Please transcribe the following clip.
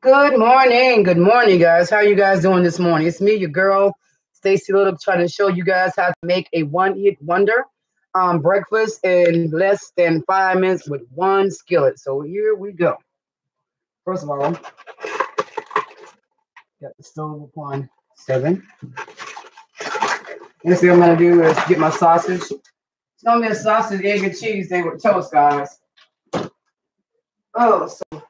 Good morning. Good morning, guys. How are you guys doing this morning? It's me, your girl, Stacy Little, trying to show you guys how to make a one-hit wonder um, breakfast in less than five minutes with one skillet. So here we go. First of all, got the stove upon seven. Next thing I'm gonna do is get my sausage. It's gonna be a sausage, egg, and cheese They with toast, guys. Oh, so